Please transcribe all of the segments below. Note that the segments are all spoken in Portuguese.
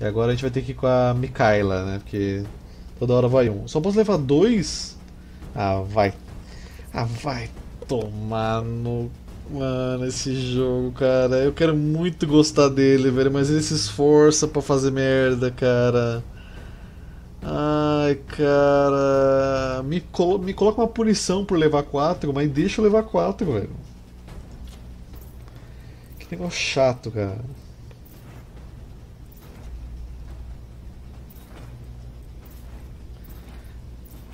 E agora a gente vai ter que ir com a Mikaela, né? Porque toda hora vai um. Só posso levar dois? Ah, vai. Ah, vai tomar no. Mano, esse jogo, cara. Eu quero muito gostar dele, velho. Mas ele se esforça pra fazer merda, cara. Ai, cara. Me, colo me coloca uma punição por levar 4, mas deixa eu levar 4, velho. Que negócio chato, cara.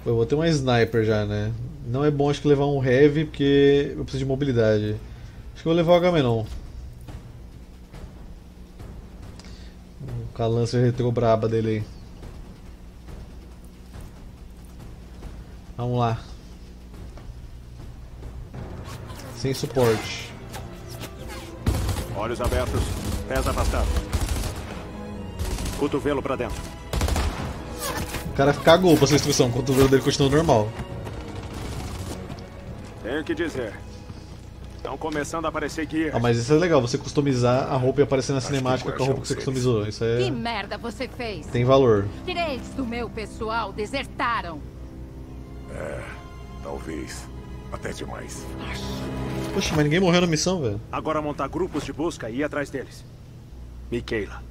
Eu vou ter uma sniper já, né? Não é bom acho que levar um heavy porque eu preciso de mobilidade. Acho que eu vou levar o Agamenon. Com a lança retro braba dele aí. Vamos lá. Sem suporte. Olhos abertos, pés afastados. Cotovelo pra dentro. O cara cagou pra essa instrução, o cotovelo dele continua normal. Tenho que dizer. Estão começando a aparecer guias. Ah, mas isso é legal, você customizar a roupa e aparecer na cinemática com a roupa que você customizou. Isso é. Que merda você fez? Tem valor. Três do meu pessoal desertaram. É, talvez. Até demais. Poxa, mas ninguém morreu na missão, velho. Agora montar grupos de busca e ir atrás deles. Michaela.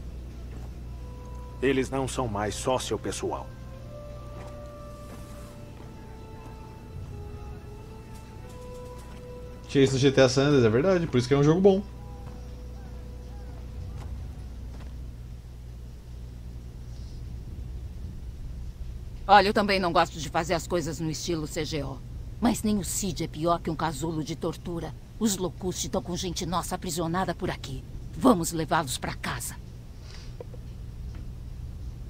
Eles não são mais só seu pessoal. Tinha isso no GTA San Andreas, é verdade, por isso que é um jogo bom. Olha, eu também não gosto de fazer as coisas no estilo CGO. Mas nem o Cid é pior que um casulo de tortura. Os Locusti estão com gente nossa aprisionada por aqui. Vamos levá-los pra casa.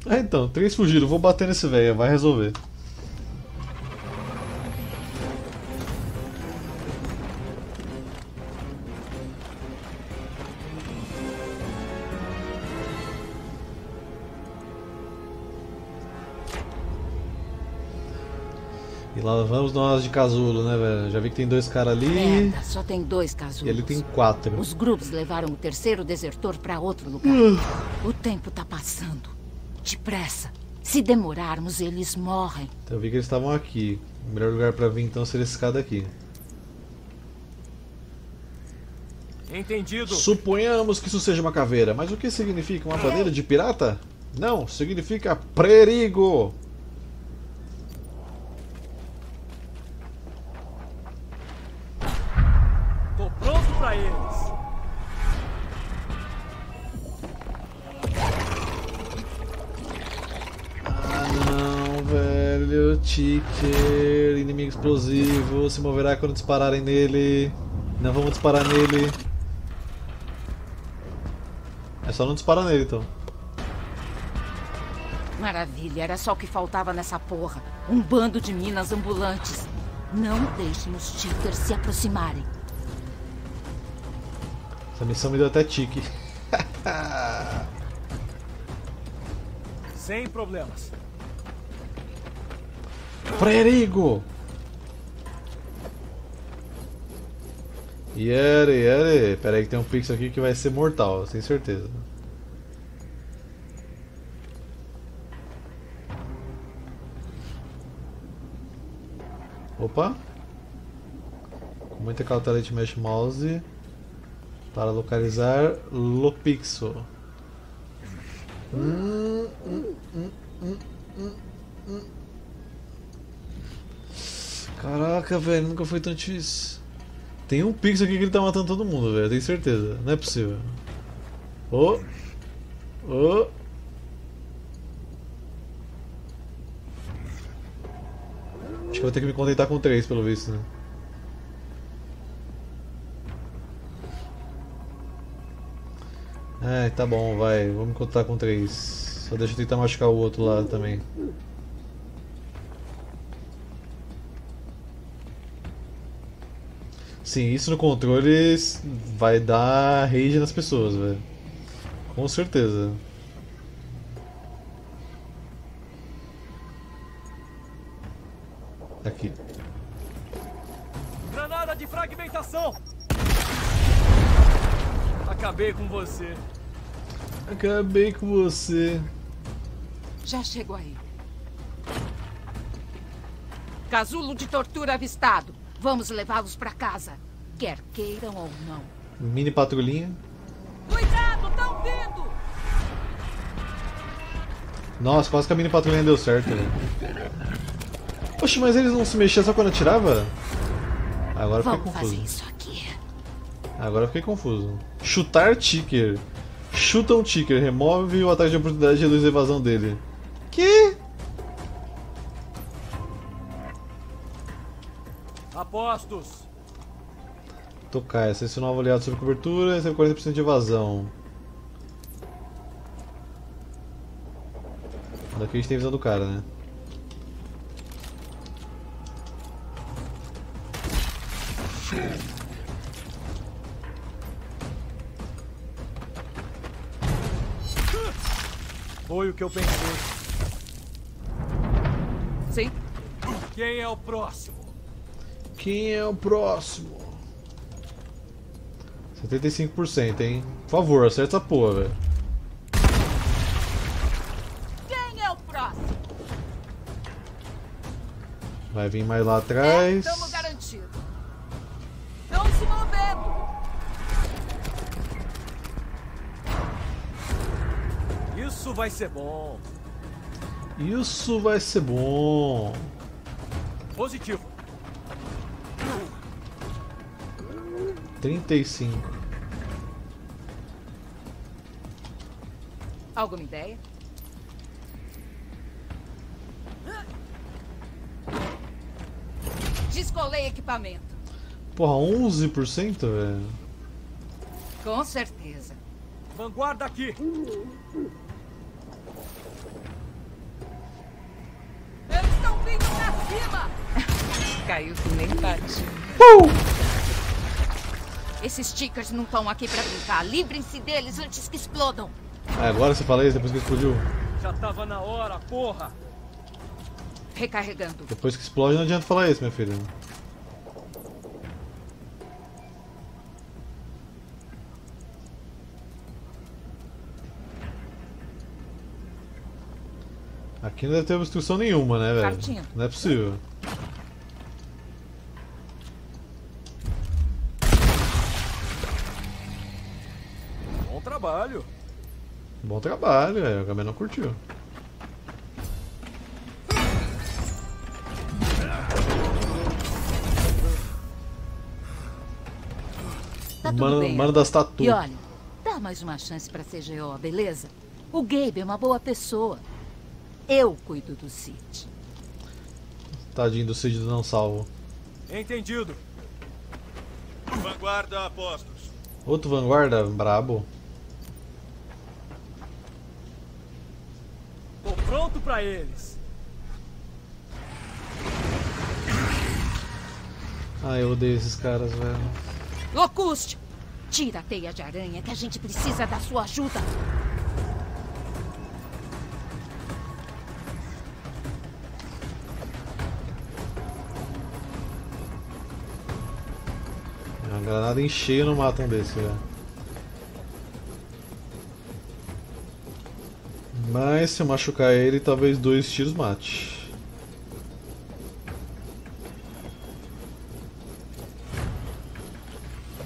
É, então, três fugiram, vou bater nesse velho, vai resolver. E lá vamos nós de casulo, né, velho? Já vi que tem dois caras ali. Merda, só tem dois E casulos. ali tem quatro. Os grupos levaram o terceiro desertor pra outro lugar. o tempo tá passando. Depressa. Se demorarmos, eles morrem. Então eu vi que eles estavam aqui. O melhor lugar pra vir então seria esse cara daqui. Entendido. Suponhamos que isso seja uma caveira, mas o que significa uma bandeira de pirata? Não, significa perigo! Velho. Ticker, inimigo explosivo, se moverá quando dispararem nele. Não vamos disparar nele. É só não disparar nele então. Maravilha, era só o que faltava nessa porra. Um bando de minas ambulantes. Não deixem os cheaters se aproximarem. Essa missão me deu até tique. Sem problemas. Perigo! Yere, yere. Pera aí que tem um pixel aqui que vai ser mortal, sem certeza. Opa! Com muita cautela a gente mexe o mouse para localizar Lopixel. Hum, hum, hum, hum, hum, hum. Caraca, velho, nunca foi tão difícil. Tem um pixel aqui que ele tá matando todo mundo, velho, tenho certeza. Não é possível. Ô! Ô! Acho que vou ter que me contentar com três, pelo visto, né? É, tá bom, vai. Vamos contar com três. Só deixa eu tentar machucar o outro lado também. Sim, isso no controle vai dar rage nas pessoas, velho. Com certeza. Aqui. Granada de fragmentação. Acabei com você. Acabei com você. Já chegou aí. Casulo de tortura avistado. Vamos levá-los para casa. Quer queiram ou não. Mini patrulhinha. Cuidado, estão vindo! Nossa, quase que a mini patrulhinha deu certo, velho. Oxe, mas eles não se mexiam só quando atirava? Agora eu fiquei Vamos fazer confuso. isso aqui. Agora eu fiquei confuso. Chutar ticker. Chuta um ticker, remove o ataque de oportunidade e reduz a evasão dele. Apostos. Tocar, selecionar um aliado sobre cobertura, recebe 40% de evasão. Daqui a gente tem visão do cara, né? Foi o que eu pensei. Sim? Quem é o próximo? Quem é o próximo? 75%, hein? Por favor, acerta essa porra, velho. Quem é o próximo? Vai vir mais lá atrás. Estamos garantidos. Estão se movendo. Isso vai ser bom. Isso vai ser bom. Positivo. 35. Alguma ideia? Descolei equipamento. Porra, 11%, velho. Com certeza. Vanguarda aqui. Eles estão vindo pra cima! Caiu que nem bate. Esses stickers não estão aqui pra brincar. Livrem-se deles antes que explodam. Ah, agora você fala isso depois que explodiu? Já tava na hora, porra. Recarregando. Depois que explode não adianta falar isso, minha filha. Aqui não deve ter obstrução nenhuma, né, velho? Cartinha. Não é possível. Bom trabalho, velho. O Gabriel não curtiu. Tá tudo Mano, bem. mano das tatu. E olha, dá mais uma chance pra CGO, beleza? O Gabe é uma boa pessoa. Eu cuido do Cid. Tadinho do Cid não salvo. Entendido. Vanguarda apostos. Outro vanguarda brabo. Pra eles. Ah, eu odeio esses caras, velho. Locuste! Tira a teia de aranha que a gente precisa da sua ajuda. Uma granada em cheio não mata um desse, velho. Mas se eu machucar ele, talvez dois tiros mate.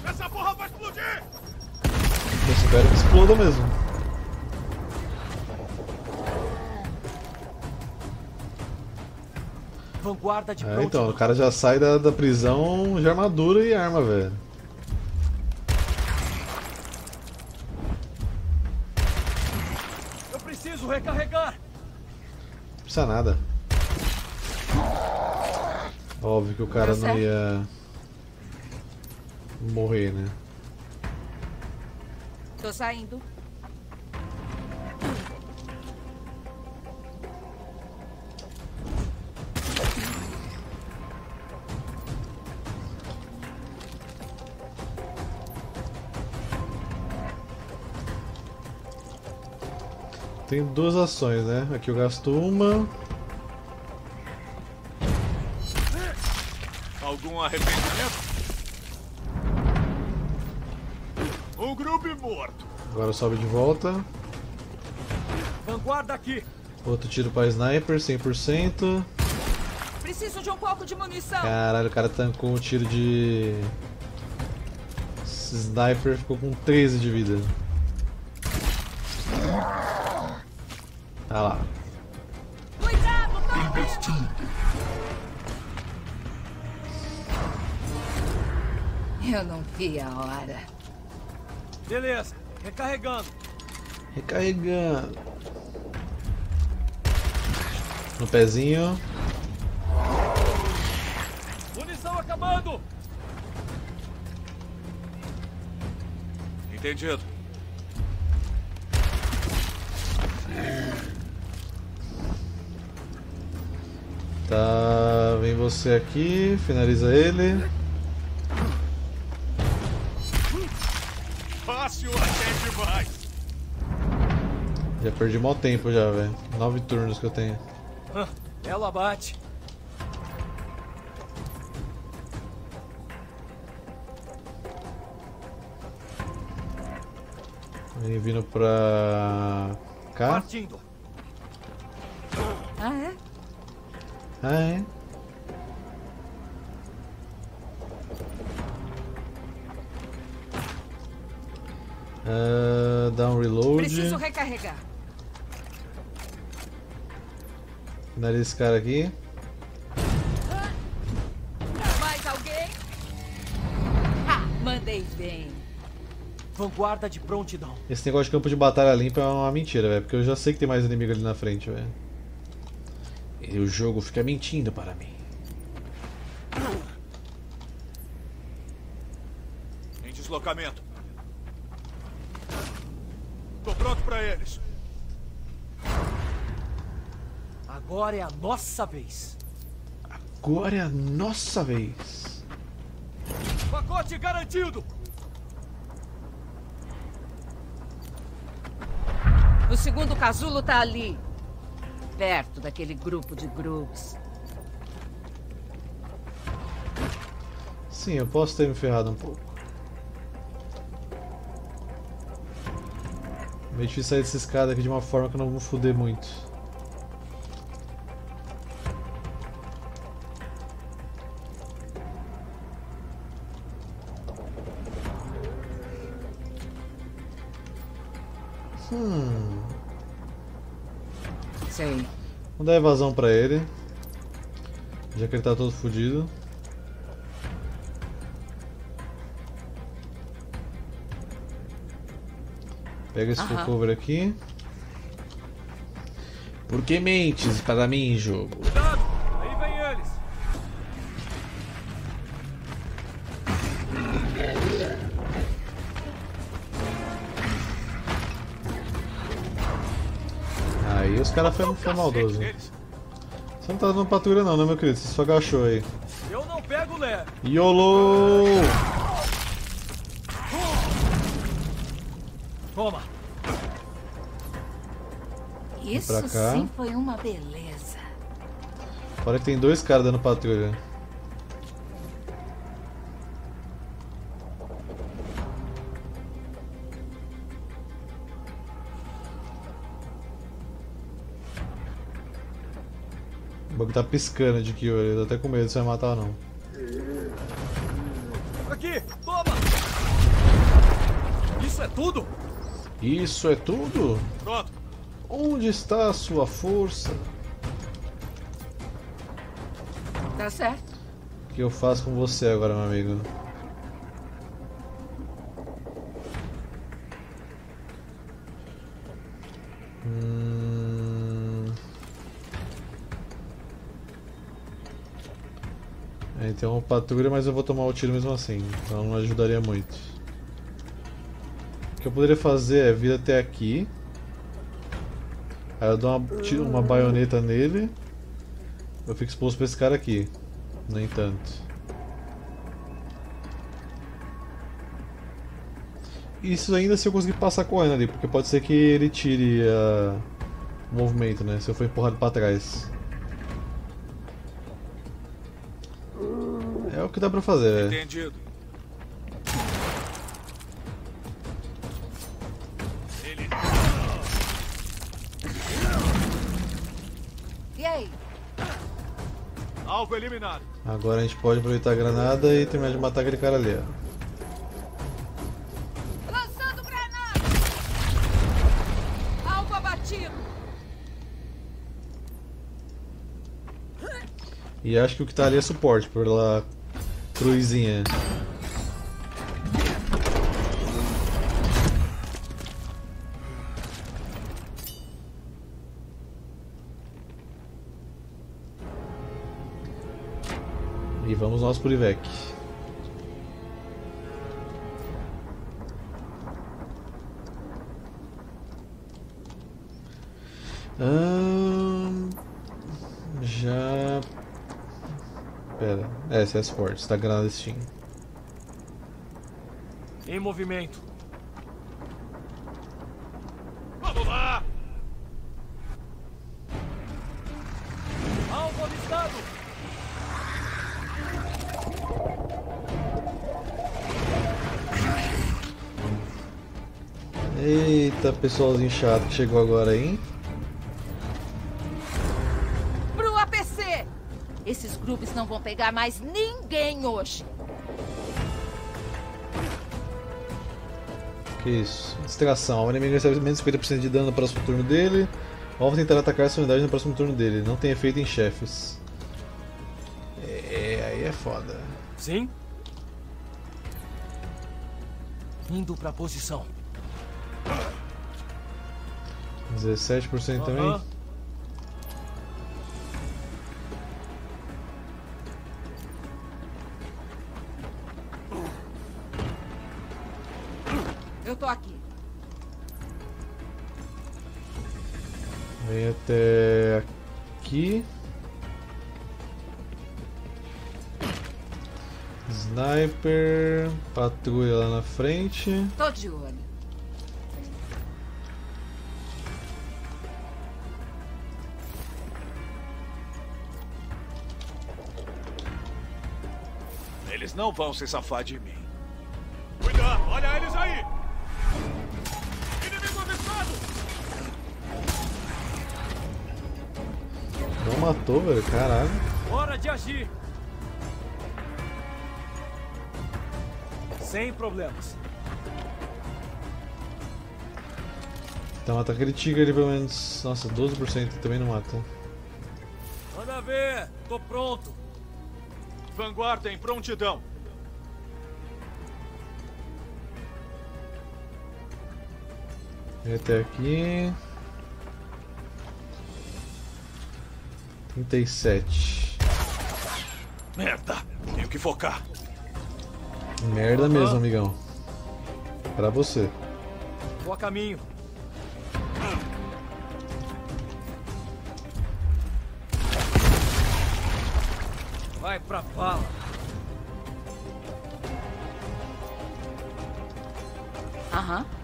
Essa porra vai explodir! Eu espero que exploda mesmo. Vanguarda de É, então, o cara já sai da, da prisão de armadura e arma, velho. Eu preciso recarregar. Não precisa nada. Óbvio que o cara Deu não certo. ia morrer, né? Tô saindo. Tem duas ações, né? Aqui eu gasto uma. Algum arrependimento? Um grupo morto. Agora sobe de volta. Vanguarda aqui. Outro tiro pra sniper, 100%. Preciso de um pouco de munição. Caralho, o cara tancou um tiro de. Esse sniper ficou com 13 de vida. Ah lá. Cuidado! Eu não vi a hora. Beleza, recarregando. Recarregando. No pezinho. Munição acabando. Entendido. Tá, vem você aqui, finaliza ele. Fácil até demais. Já perdi mó tempo já, velho. Nove turnos que eu tenho. Ah, Belo abate. Vem vindo pra cá. Partindo. Ah, é? Ah, é? Ah, dá um reload. Preciso recarregar. Finaliza esse cara aqui. Mais alguém? Ha! Mandei bem. Vanguarda de prontidão. Esse negócio de campo de batalha limpa é uma mentira, velho. Porque eu já sei que tem mais inimigo ali na frente, velho. E o jogo fica mentindo para mim. Em deslocamento. Tô pronto pra eles. Agora é a nossa vez. Agora é a nossa vez. Pacote garantido. O segundo casulo tá ali. Perto daquele grupo de grooves. Sim, eu posso ter me ferrado um pouco. Meio difícil sair dessa escada aqui de uma forma que eu não vou foder muito. Hum. Vamos dar evasão pra ele. Já que ele tá todo fudido. Pega esse full cover aqui. Por que mentes para mim, jogo? Caras foram foi maldoso. Você não tá dando patrulha não, né meu querido? Você só agachou aí. Eu não pego leve. YOLO! Toma. Isso sim foi uma beleza. Fora que tem dois caras dando patrulha. Tá piscando de que olho, eu tô até com medo se vai matar ou não. Aqui. Toma. Isso é tudo? Isso é tudo? Pronto. Onde está a sua força? Tá certo. O que eu faço com você agora, meu amigo? Tem uma patrulha, mas eu vou tomar o tiro mesmo assim, então não ajudaria muito. O que eu poderia fazer é vir até aqui. Aí eu dou uma, tiro uma baioneta nele. Eu fico exposto pra esse cara aqui. No entanto. Isso ainda se eu conseguir passar correndo ali, porque pode ser que ele tire ah, o movimento, né? Se eu for empurrado pra trás. O que dá pra fazer. Entendido. Ele. Ei, Alvo eliminado. Agora a gente pode aproveitar a granada e terminar de matar aquele cara ali, ó. lançando granada! Alvo abatido! E acho que o que tá ali é suporte, pela cruzinha. E vamos nós pro Ivec. CS Fortes, tá granada Steam. Em movimento. Vamos lá! Alvo avistado! Eita, pessoalzinho chato que chegou agora aí. hein? Grupos não vão pegar mais ninguém hoje. Que isso? Distração. O inimigo recebe menos 50% de dano no próximo turno dele. O alvo tentará atacar essa unidade no próximo turno dele. Não tem efeito em chefes. É, aí é foda. Sim? Indo pra posição. 17% também. Aham. Eu tô aqui. Vem até aqui. Sniper, patrulha lá na frente. Tô de olho. Eles não vão se safar de mim. Matou, velho, caralho. Hora de agir! Sem problemas. Então mata aquele tigre ali pelo menos. Nossa, 12% também não mata. Manda ver! Tô pronto! Vanguarda em prontidão. Até aqui. 37. Merda! Tenho que focar. Merda Aham. mesmo, amigão. Pra você. Tô a caminho. Vai pra bala. Aham. Tô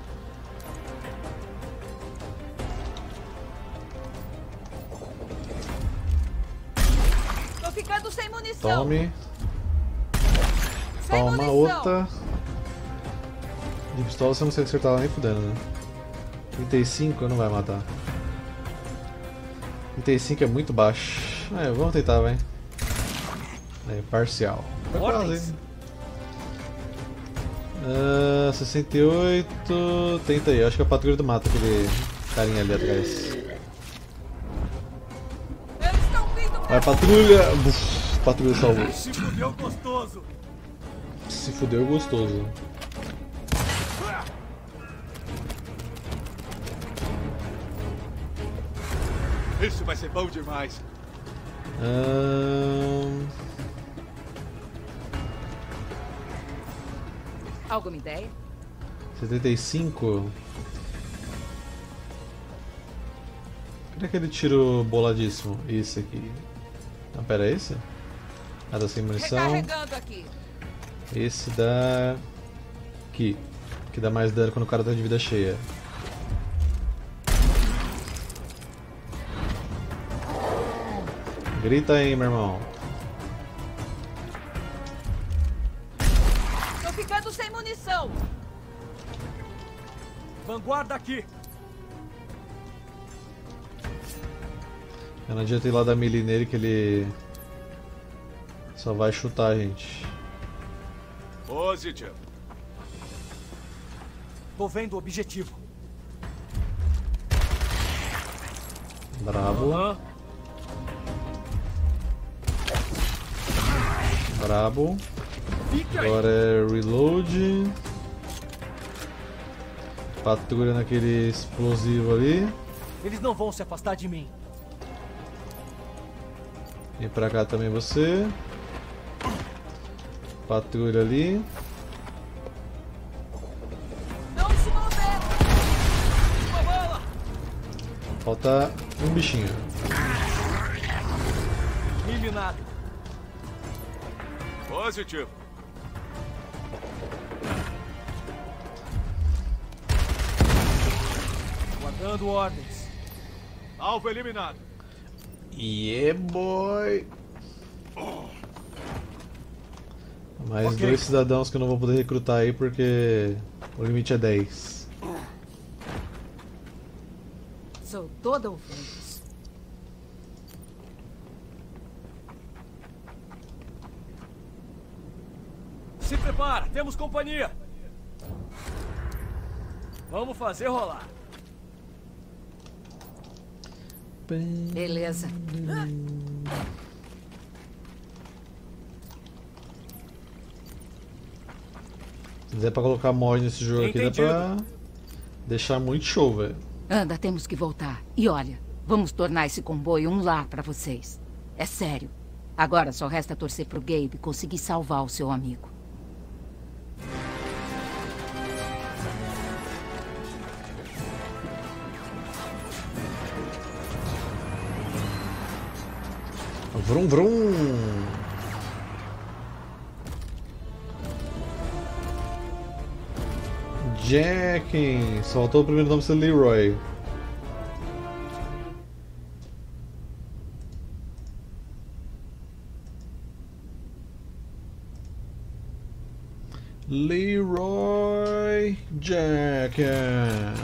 ficando sem munição. Tome. Sem Toma munição. outra. De pistola você não consegue acertar ela nem fudendo, né? 35 não vai matar. 35 é muito baixo. É, vamos tentar, vai. Aí, parcial. Foi quase, hein? Ah, 68. Tenta aí, acho que a patrulha do mata aquele carinha ali atrás. Vai, patrulha! Buf, patrulha salvou. Se fudeu gostoso. Se fudeu gostoso. Isso vai ser bom demais. Ahn, Alguma ideia? 75. Cadê aquele tiro boladíssimo? Esse aqui. Não, pera, é esse? Ah, tá sem munição. Esse dá. Aqui. Que dá mais dano quando o cara tá de vida cheia. Grita aí, meu irmão. Tô ficando sem munição. Vanguarda aqui. Não adianta ir lá dar melee nele que ele só vai chutar a gente. Positivo. Tô vendo o objetivo. Brabo, Aham. brabo. Agora é reload. Patrulha naquele explosivo ali. Eles não vão se afastar de mim. Vem pra cá também você. Patrulha ali. Não se mover! Uma bala! Falta um bichinho. Eliminado. Positivo. Guardando ordens. Alvo eliminado. Yeah, boy! Mais Ok. dois cidadãos que eu não vou poder recrutar aí porque o limite é 10. Sou toda ouvidos. Se prepara, temos companhia. Vamos fazer rolar. Beleza. Se quiser pra colocar mod nesse jogo aqui, dá pra deixar muito show, velho. Anda, temos que voltar. E olha, vamos tornar esse comboio um lar pra vocês. É sério. Agora só resta torcer pro Gabe conseguir salvar o seu amigo. Vrum vrum! Jackin! Só faltou o primeiro nome ser Leroy. Leroy Jackin!